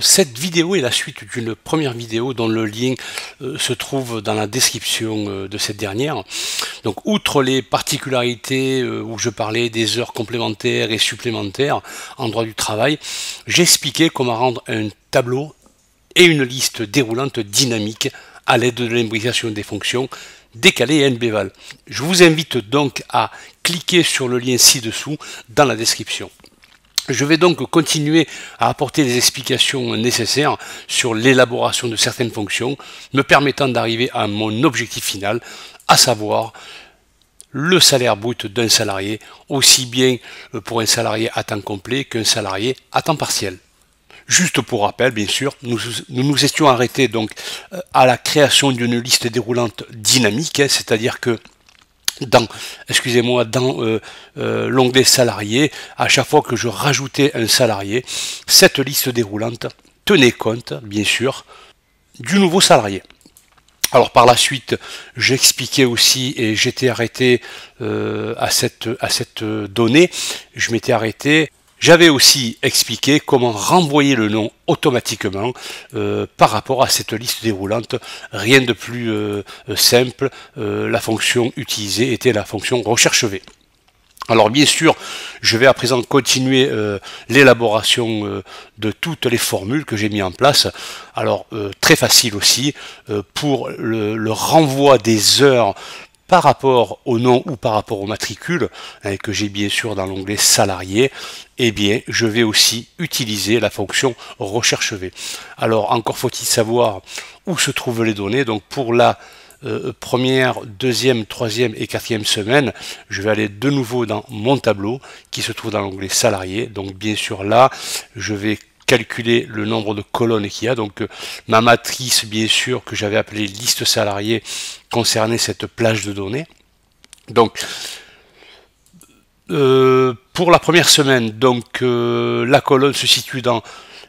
Cette vidéo est la suite d'une première vidéo dont le lien euh, se trouve dans la description euh, de cette dernière. Donc outre les particularités euh, où je parlais des heures complémentaires et supplémentaires en droit du travail, j'expliquais comment rendre un tableau et une liste déroulante dynamique à l'aide de l'imbrication des fonctions décalées et NBVAL. Je vous invite donc à cliquer sur le lien ci-dessous dans la description. Je vais donc continuer à apporter les explications nécessaires sur l'élaboration de certaines fonctions, me permettant d'arriver à mon objectif final, à savoir le salaire brut d'un salarié, aussi bien pour un salarié à temps complet qu'un salarié à temps partiel. Juste pour rappel, bien sûr, nous nous, étions arrêtés donc euh, à la création d'une liste déroulante dynamique, hein, c'est-à-dire que dans, excusez-moi, dans euh, euh, l'onglet salarié, à chaque fois que je rajoutais un salarié, cette liste déroulante tenait compte, bien sûr, du nouveau salarié. Alors par la suite, j'expliquais aussi et j'étais arrêté euh, à cette donnée, je m'étais arrêté j'avais aussi expliqué comment renvoyer le nom automatiquement euh, par rapport à cette liste déroulante. Rien de plus euh, simple, euh, la fonction utilisée était la fonction recherche V. Alors bien sûr, je vais à présent continuer l'élaboration de toutes les formules que j'ai mis en place. Alors très facile aussi pour le, renvoi des heures par rapport au nom ou par rapport au matricule, hein, que j'ai bien sûr dans l'onglet salarié, eh bien, je vais aussi utiliser la fonction recherche V. Alors, encore faut-il savoir où se trouvent les données. Donc, pour la euh, première, deuxième, troisième et quatrième semaine, je vais aller de nouveau dans mon tableau qui se trouve dans l'onglet salarié. Donc, bien sûr, là, je vais calculer le nombre de colonnes qu'il y a. Donc euh, ma matrice, bien sûr, que j'avais appelée liste salariée, concernait cette plage de données. Donc euh, pour la première semaine, donc euh, la colonne se situe dans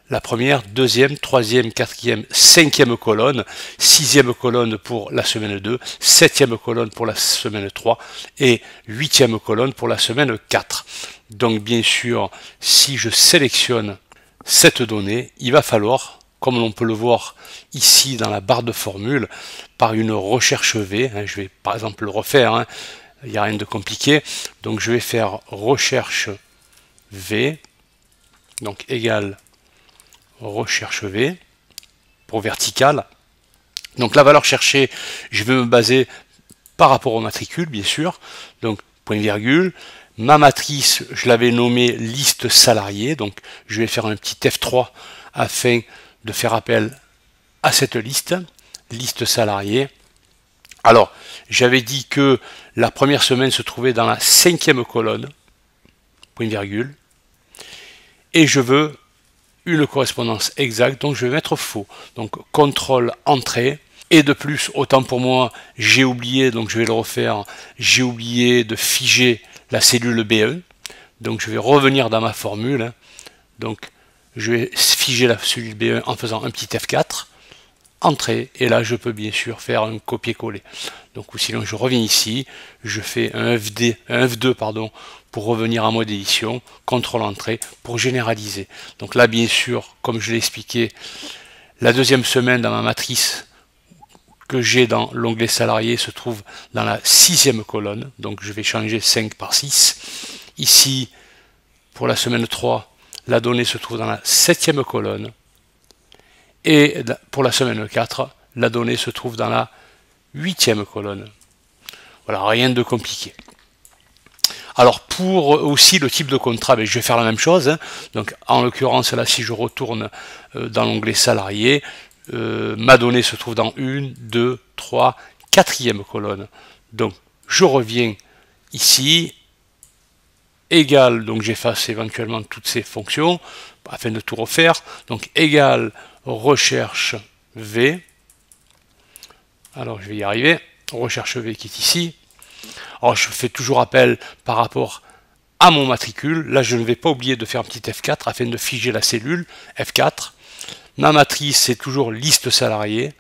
la première, deuxième, troisième, quatrième, cinquième colonne, sixième colonne pour la semaine 2, septième colonne pour la semaine 3 et huitième colonne pour la semaine 4. Donc bien sûr, si je sélectionne cette donnée, il va falloir, comme l'on peut le voir ici dans la barre de formule, par une recherche V, hein, je vais par exemple le refaire, hein, il n'y a rien de compliqué, donc je vais faire recherche V, donc égale recherche V, pour vertical. Donc la valeur cherchée, je vais me baser par rapport au matricule, bien sûr, donc point virgule, Ma matrice, je l'avais nommée liste salariée, donc je vais faire un petit F3 afin de faire appel à cette liste, liste salariée. Alors, j'avais dit que la première semaine se trouvait dans la cinquième colonne, point virgule, et je veux une correspondance exacte, donc je vais mettre faux. Donc, contrôle entrée, et de plus, autant pour moi, j'ai oublié, donc je vais le refaire, j'ai oublié de figer la cellule B1. Donc je vais revenir dans ma formule. Donc je vais figer la cellule B1 en faisant un petit F4, entrée, et là je peux bien sûr faire un copier-coller. Donc ou sinon je reviens ici, je fais un FD, un F2 pardon, pour revenir en mode édition, contrôle entrée pour généraliser. Donc là bien sûr, comme je l'ai expliqué, la deuxième semaine dans ma matrice que j'ai dans l'onglet salarié se trouve dans la sixième colonne. Donc je vais changer 5 par 6. Ici, pour la semaine 3, la donnée se trouve dans la septième colonne. Et pour la semaine 4, la donnée se trouve dans la huitième colonne. Voilà, rien de compliqué. Alors pour aussi le type de contrat, ben, je vais faire la même chose. Hein. Donc en l'occurrence là, si je retourne euh, dans l'onglet salarié, euh, ma donnée se trouve dans une, deux, trois, quatrième colonne. Donc je reviens ici, égal, donc j'efface éventuellement toutes ces fonctions afin de tout refaire. Donc égal recherche V. Alors je vais y arriver. Recherche V qui est ici. Alors je fais toujours appel par rapport à mon matricule. Là je ne vais pas oublier de faire un petit F4 afin de figer la cellule. F4. Ma matrice, c'est toujours liste salariée.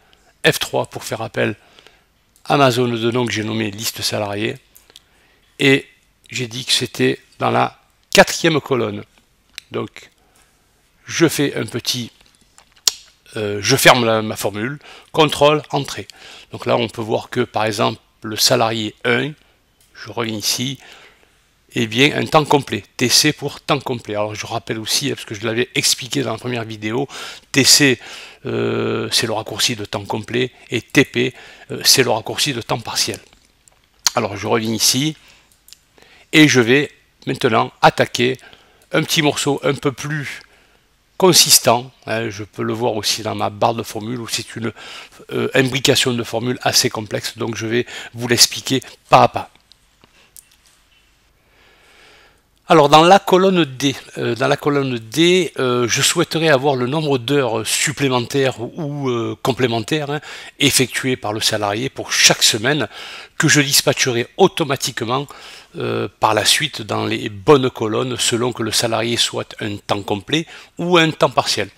F3 pour faire appel à ma zone de nom que j'ai nommée liste salariée. Et j'ai dit que c'était dans la quatrième colonne. Donc, je fais un petit je ferme ma formule, contrôle, entrée. Donc là, on peut voir que par exemple, le salarié 1, je reviens ici, eh bien un temps complet, TC pour temps complet. Alors je rappelle aussi, parce que je l'avais expliqué dans la première vidéo, TC euh, c'est le raccourci de temps complet et TP euh, c'est le raccourci de temps partiel. Alors je reviens ici et je vais maintenant attaquer un petit morceau un peu plus consistant. Hein, je peux le voir aussi dans ma barre de formule où c'est une euh, imbrication de formule assez complexe. Donc je vais vous l'expliquer pas à pas. Alors dans la colonne D, euh, dans la colonne D, euh, je souhaiterais avoir le nombre d'heures supplémentaires ou euh, complémentaires hein, effectuées par le salarié pour chaque semaine que je dispatcherai automatiquement euh, par la suite dans les bonnes colonnes selon que le salarié soit un temps complet ou un temps partiel.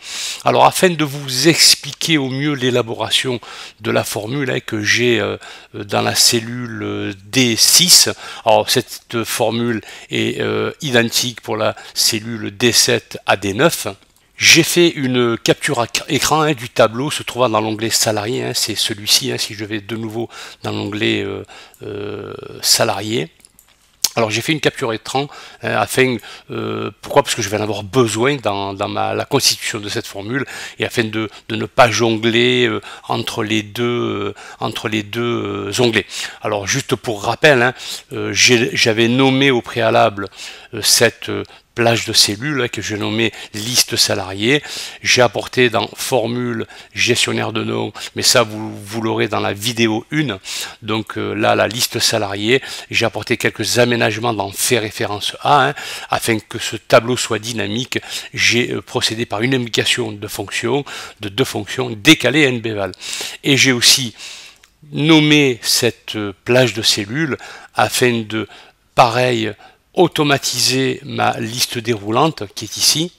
Alors afin de vous expliquer au mieux l'élaboration de la formule hein, que j'ai euh, dans la cellule D6, alors cette formule est euh, identique pour la cellule D7 à D9. J'ai fait une capture écran hein, du tableau se trouvant dans l'onglet salarié, hein, c'est celui-ci, si je vais de nouveau dans l'onglet salarié. Alors j'ai fait une capture écran hein, afin, euh, pourquoi? Parce que je vais en avoir besoin dans, la constitution de cette formule et afin de, ne pas jongler euh, entre les deux, euh, entre les deux onglets. Alors juste pour rappel, hein, j'avais nommé au préalable cette plage de cellules hein, que j'ai nommé liste salariée. J'ai apporté dans formule gestionnaire de nom, mais ça vous, l'aurez dans la vidéo 1. Donc euh, là, la liste salariée, j'ai apporté quelques aménagements dans fait référence à, hein, afin que ce tableau soit dynamique. J'ai euh, procédé par une indication de fonctions, de deux fonctions décalées NBval. Et j'ai aussi nommé cette euh, plage de cellules afin de, pareil, automatiser ma liste déroulante qui est ici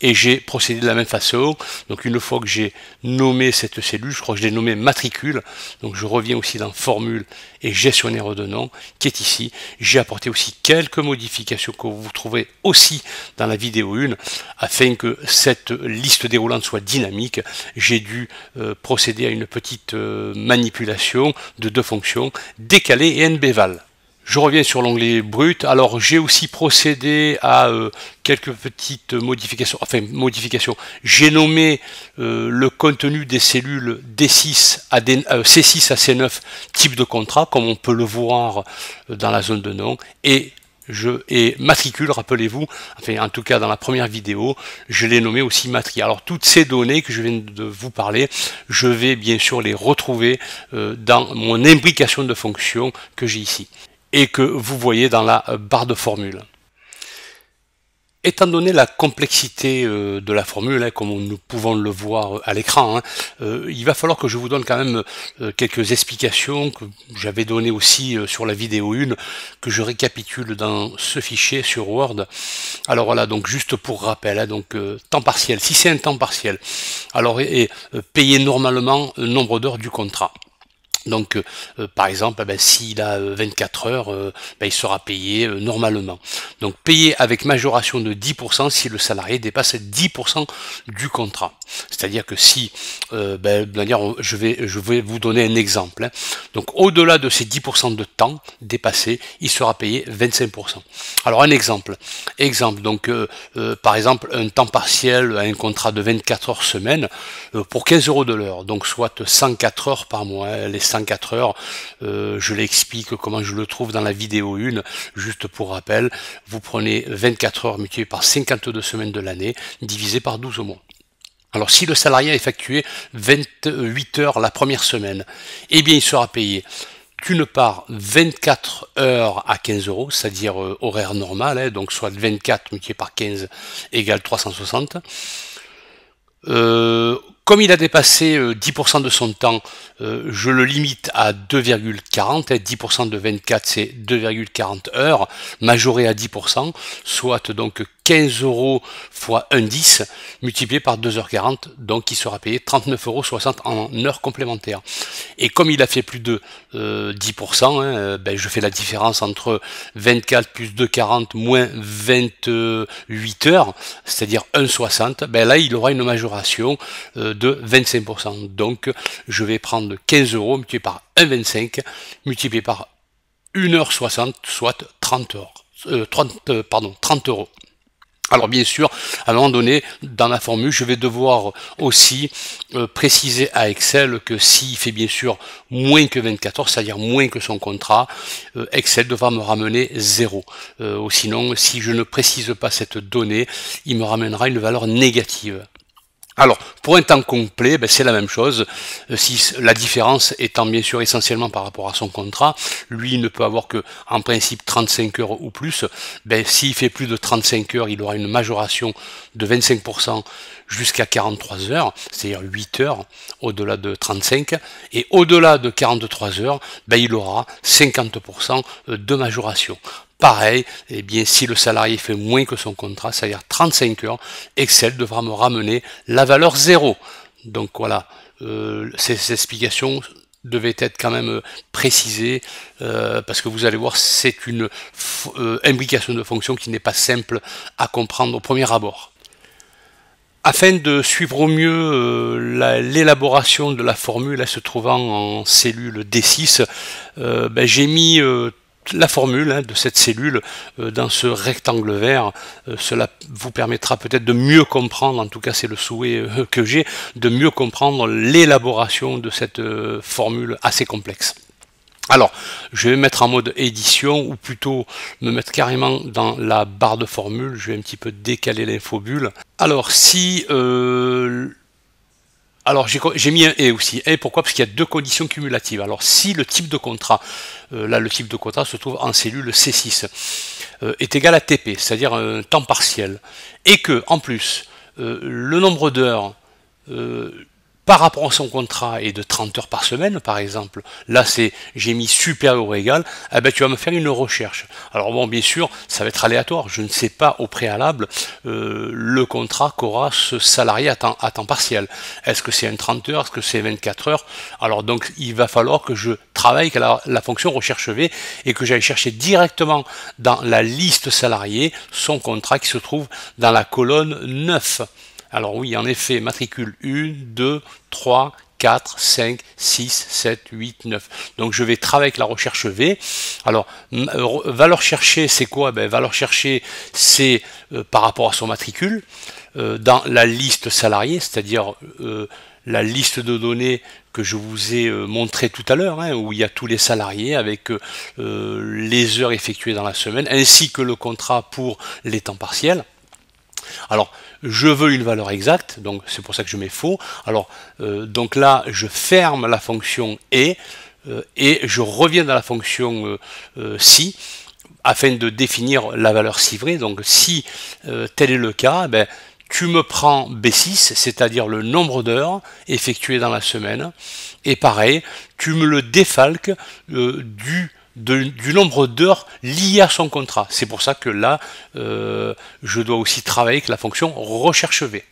et j'ai procédé de la même façon. Donc une fois que j'ai nommé cette cellule, je crois que je l'ai nommé matricule, donc je reviens aussi dans formule et gestionnaire de nom qui est ici. J'ai apporté aussi quelques modifications que vous trouverez aussi dans la vidéo 1 afin que cette liste déroulante soit dynamique. J'ai dû euh, procéder à une petite euh, manipulation de deux fonctions, décalé et nbval. Je reviens sur l'onglet brut. Alors j'ai aussi procédé à euh, quelques petites modifications. Enfin modifications. J'ai nommé euh, le contenu des cellules D6 à euh, C6 à C9 type de contrat, comme on peut le voir dans la zone de nom, et je et matricule, rappelez-vous, enfin en tout cas dans la première vidéo, je l'ai nommé aussi matri. Alors toutes ces données que je viens de vous parler, je vais bien sûr les retrouver dans mon imbrication de fonctions que j'ai ici et que vous voyez dans la euh, barre de formule. Étant donné la complexité euh, de la formule, hein, comme nous pouvons le voir euh, à l'écran, hein, il va falloir que je vous donne quand même quelques explications que j'avais données aussi sur la vidéo 1, que je récapitule dans ce fichier sur Word. Alors voilà, donc juste pour rappel, hein, donc temps partiel, si c'est un temps partiel, alors et, payer normalement le nombre d'heures du contrat. Donc, euh, euh, par exemple, eh ben, s'il a 24 euh, heures, ben, il sera payé normalement. Donc, payé avec majoration de 10% si le salarié dépasse 10% du contrat. C'est-à-dire que si, ben, je vais, je vais vous donner un exemple. Hein. Donc, au-delà de ces 10% de temps dépassé, il sera payé 25%. Alors, un exemple. Exemple, donc, par exemple, un temps partiel, un contrat de 24 heures semaine, pour 15 euros de l'heure, donc soit 104 heures par mois. Hein, 104 heures. Euh, je l'explique comment je le trouve dans la vidéo 1. Juste pour rappel, vous prenez 24 heures multipliées par 52 semaines de l'année, divisé par 12 mois. Alors si le salarié a effectué 28 heures la première semaine, eh bien il sera payé d'une part 24 heures à 15 euros, c'est-à-dire euh, horaire normal, hein, donc soit 24 multiplié par 15 égale 360. Euh, comme il a dépassé 10% euh, de son temps, euh, je le limite à 2,40. 10% de 24, c'est 2,40 heures, majoré à 10%, soit donc 15 euros fois 1,10 multiplié par 2h40, donc il sera payé 39,60 euros en heure complémentaire. Et comme il a fait plus de 10%, euh, hein, euh, ben je fais la différence entre 24 plus 2,40 moins 28 heures, c'est-à-dire 1,60, ben là il aura une majoration euh, de 25%. Donc je vais prendre 15 euros multiplié par 1,25 multiplié par 1h60, soit 30 heures. 30, pardon, 30 euros. Alors bien sûr, à un moment donné, dans la formule, je vais devoir aussi euh, préciser à Excel que s'il fait bien sûr moins que 24 heures, c'est-à-dire moins que son contrat, euh, Excel devra me ramener 0. Euh, sinon, si je ne précise pas cette donnée, il me ramènera une valeur négative. Alors, pour un temps complet, ben, c'est la même chose. Euh, si la différence étant bien sûr essentiellement par rapport à son contrat, lui il ne peut avoir que en principe 35 heures ou plus. Ben, S'il fait plus de 35 heures, il aura une majoration de 25% jusqu'à 43 heures, c'est-à-dire 8 heures au-delà de 35. Et au-delà de 43 heures, ben, il aura 50% de majoration. Pareil, eh bien, si le salarié fait moins que son contrat, c'est-à-dire 35 heures, Excel devra me ramener la valeur 0. Donc voilà, euh, ces, explications devaient être quand même précisées euh, parce que vous allez voir, c'est une euh, imbrication de fonction qui n'est pas simple à comprendre au premier abord. Afin de suivre au mieux l'élaboration de la formule se trouvant en cellule D6, ben, j'ai mis la formule hein, de cette cellule euh, dans ce rectangle vert. Euh, cela vous permettra peut-être de mieux comprendre, en tout cas c'est le souhait euh, que j'ai, de mieux comprendre l'élaboration de cette formule assez complexe. Alors, je vais mettre en mode édition, ou plutôt me mettre carrément dans la barre de formule. Je vais un petit peu décaler l'infobulle. Alors, si alors j'ai mis un et aussi. Et pourquoi? Parce qu'il y a deux conditions cumulatives. Alors si le type de contrat, euh, là le type de contrat se trouve en cellule C6, euh, est égal à TP, c'est-à-dire un temps partiel, et que en plus euh, le nombre d'heures par rapport à son contrat et de 30 heures par semaine, par exemple, là c'est j'ai mis supérieur ou égal, eh ben, tu vas me faire une recherche. Alors bon, bien sûr, ça va être aléatoire, je ne sais pas au préalable euh, le contrat qu'aura ce salarié à temps, partiel. Est-ce que c'est un 30 heures, est-ce que c'est 24 heures? Alors donc il va falloir que je travaille avec la, la fonction recherche V et que j'aille chercher directement dans la liste salarié son contrat qui se trouve dans la colonne 9. Alors oui, en effet, matricule 1, 2, 3, 4, 5, 6, 7, 8, 9. Donc je vais travailler avec la recherche V. Alors, euh, valeur cherchée, c'est quoi? Ben, Valeur cherchée, c'est euh, par rapport à son matricule, euh, dans la liste salariée, c'est-à-dire la liste de données que je vous ai montré tout à l'heure, hein, où il y a tous les salariés avec les heures effectuées dans la semaine, ainsi que le contrat pour les temps partiels. Alors, je veux une valeur exacte, donc c'est pour ça que je mets faux. Alors, euh, donc là, je ferme la fonction et, euh, et je reviens dans la fonction euh, si afin de définir la valeur si vraie. Donc, si tel est le cas, eh ben, tu me prends B6, c'est-à-dire le nombre d'heures effectuées dans la semaine, et pareil, tu me le défalques du du nombre d'heures liées à son contrat. C'est pour ça que là, euh, je dois aussi travailler avec la fonction recherche V.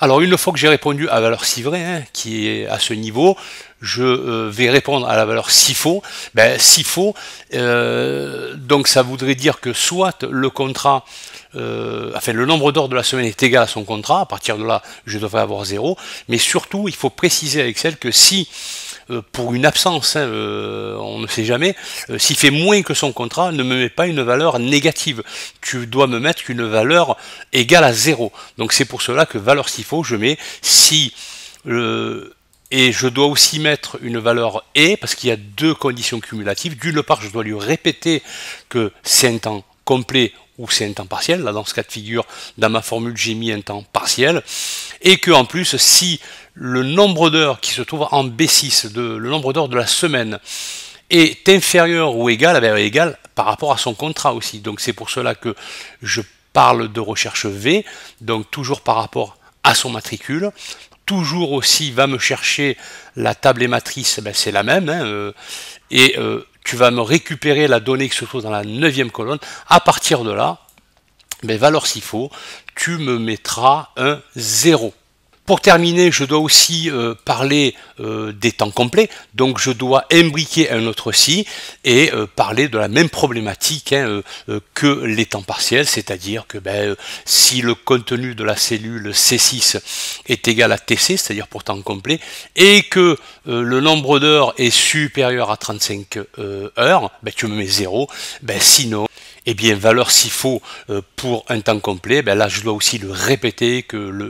Alors une fois que j'ai répondu à la valeur si vrai, hein, qui est à ce niveau, je euh, vais répondre à la valeur si faux. Ben, si faux, euh, donc ça voudrait dire que soit le contrat, enfin le nombre d'heures de la semaine est égal à son contrat, à partir de là je devrais avoir 0, mais surtout il faut préciser à Excel que si pour une absence, hein, euh, on ne sait jamais, euh, s'il fait moins que son contrat, ne me met pas une valeur négative. Tu dois me mettre une valeur égale à 0. Donc c'est pour cela que valeur s'il faut, je mets si et je dois aussi mettre une valeur et parce qu'il y a deux conditions cumulatives. D'une part, je dois lui répéter que c'est un temps complet ou c'est un temps partiel. Là, dans ce cas de figure, dans ma formule, j'ai mis un temps partiel. Et que en plus, si le nombre d'heures qui se trouve en B6, de, le nombre d'heures de la semaine, est inférieur ou égal, eh égal par rapport à son contrat aussi. Donc c'est pour cela que je parle de recherche V, donc toujours par rapport à son matricule. Toujours aussi va me chercher la table et matrice, ben c'est la même. Hein, euh, et euh, tu vas me récupérer la donnée qui se trouve dans la neuvième colonne. À partir de là, ben, valeur s'il faut, tu me mettras un 0. Pour terminer, je dois aussi euh, parler euh, des temps complets, donc je dois imbriquer un autre si et euh, parler de la même problématique hein, que les temps partiels, c'est-à-dire que ben, si le contenu de la cellule C6 est égal à TC, c'est-à-dire pour temps complet, et que le nombre d'heures est supérieur à 35 heures, ben, tu me mets 0, ben, sinon eh bien, valeur s'il faut euh, pour un temps complet, ben là je dois aussi le répéter que le,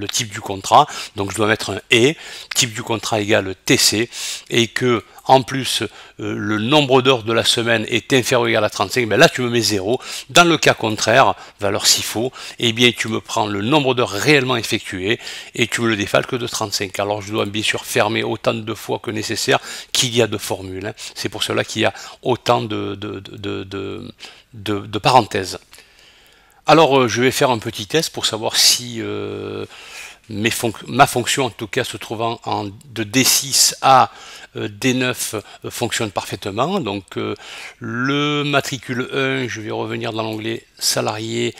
euh, type du contrat, donc je dois mettre un et, type du contrat égale TC, et que en plus euh, le nombre d'heures de la semaine est inférieur ou égal à 35, ben là tu me mets 0. Dans le cas contraire, valeur s'il faut, eh bien tu me prends le nombre d'heures réellement effectuées et tu me le défalques de 35. Alors je dois bien sûr fermer autant de fois que nécessaire qu'il y a de formules. Hein. C'est pour cela qu'il y a autant de, de, de de, parenthèse. Alors euh, je vais faire un petit test pour savoir si euh, ma fonction en tout cas se trouvant en, de D6 à euh, D9 fonctionne parfaitement. Donc le matricule 1, je vais revenir dans l'onglet salarié,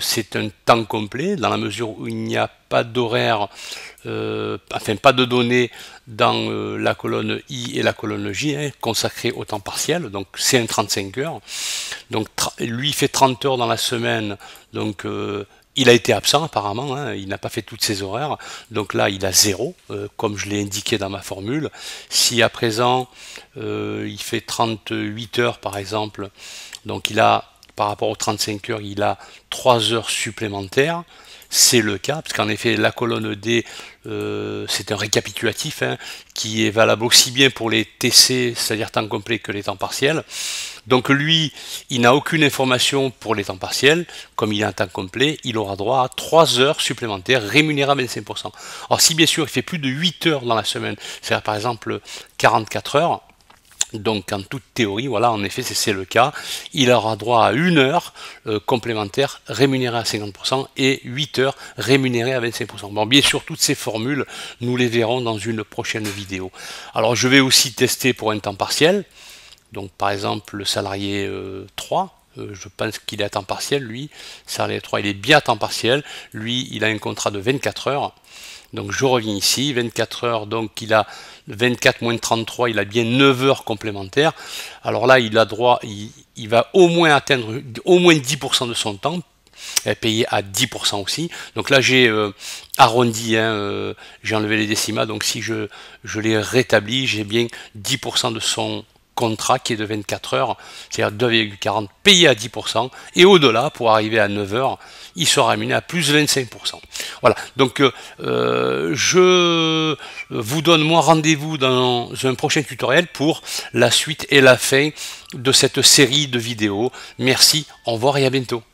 c'est un temps complet dans la mesure où il n'y a pas d'horaire euh, enfin pas de données dans euh, la colonne I et la colonne J, hein, consacrée au temps partiel, donc c'est un 35 heures. Donc lui fait 30 heures dans la semaine, donc euh, il a été absent apparemment, hein, il n'a pas fait toutes ses horaires, donc là il a zéro, comme je l'ai indiqué dans ma formule. Si à présent il fait 38 heures par exemple, donc il a par rapport aux 35 heures, il a 3 heures supplémentaires c'est le cas, parce qu'en effet, la colonne D, euh, c'est un récapitulatif hein, qui est valable aussi bien pour les TC, c'est-à-dire temps complet, que les temps partiels. Donc lui, il n'a aucune information pour les temps partiels, comme il est en temps complet, il aura droit à 3 heures supplémentaires rémunérées à 25%. Alors si bien sûr il fait plus de 8 heures dans la semaine, c'est-à-dire par exemple 44 heures, donc en toute théorie, voilà, en effet, c'est le cas. Il aura droit à une heure euh, complémentaire rémunérée à 50% et 8 heures rémunérées à 25%. Bon, bien sûr, toutes ces formules, nous les verrons dans une prochaine vidéo. Alors, je vais aussi tester pour un temps partiel. Donc, par exemple, le salarié 3, euh, euh, je pense qu'il est à temps partiel, lui. Salarié 3, il est bien à temps partiel. Lui, il a un contrat de 24 heures. Donc je reviens ici, 24 heures, donc il a 24 moins 33, il a bien 9 heures complémentaires. Alors là, il a droit, il, va au moins atteindre au moins 10% de son temps, payé à 10% aussi. Donc là, j'ai euh, arrondi, hein, euh, j'ai enlevé les décimales, donc si je, je les rétablis, j'ai bien 10% de son contrat qui est de 24 heures, c'est-à-dire 2,40 payé à 10%, et au-delà, pour arriver à 9 heures, il sera rémunéré à plus de 25%. Voilà, donc euh, je vous donne moi rendez-vous dans un prochain tutoriel pour la suite et la fin de cette série de vidéos. Merci, au revoir et à bientôt.